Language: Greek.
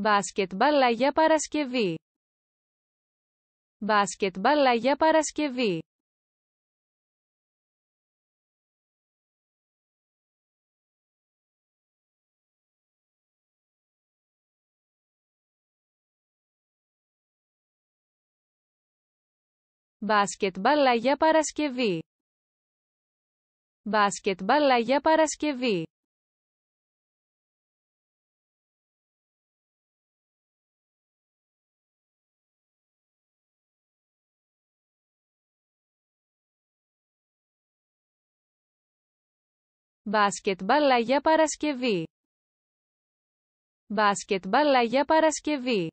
Μπάσκετμπαλ για Παρασκευή. Μπάσκετμπαλ για Παρασκευή. Μπάσκετμπαλ για Παρασκευή. Μπάσκετμπαλ για Παρασκευή. Μπάσκετμπαλ για Παρασκευή. Μπάσκετμπαλ για Παρασκευή.